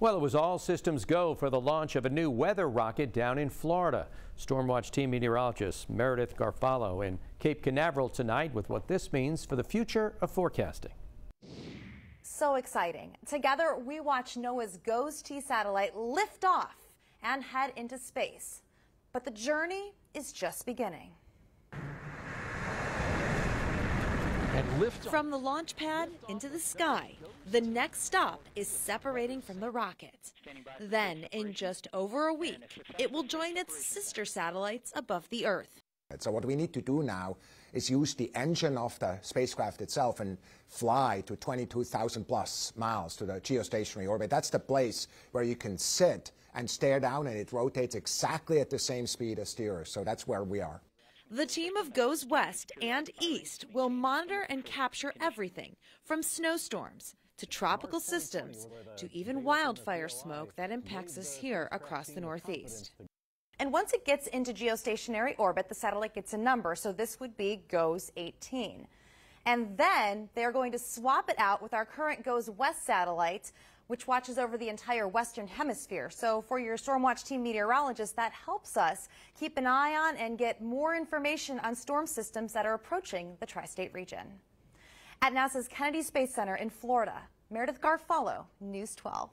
Well, it was all systems go for the launch of a new weather rocket down in Florida. Stormwatch team meteorologist Meredith Garofalo in Cape Canaveral tonight with what this means for the future of forecasting. So exciting. Together, we watch NOAA's GOES-T satellite lift off and head into space. But the journey is just beginning. From the launch pad into the sky, the next stop is separating from the rocket. Then, in just over a week, it will join its sister satellites above the Earth. So what we need to do now is use the engine of the spacecraft itself and fly to 22,000 plus miles to the geostationary orbit. That's the place where you can sit and stare down and it rotates exactly at the same speed as the Earth. So that's where we are. The team of GOES West and East will monitor and capture everything from snowstorms to tropical systems to even wildfire smoke that impacts us here across the Northeast. And once it gets into geostationary orbit, the satellite gets a number, so this would be GOES 18. And then they're going to swap it out with our current GOES West satellite, which watches over the entire Western Hemisphere. So for your Stormwatch team meteorologist, that helps us keep an eye on and get more information on storm systems that are approaching the tri-state region. At NASA's Kennedy Space Center in Florida, Meredith Garofalo, News 12.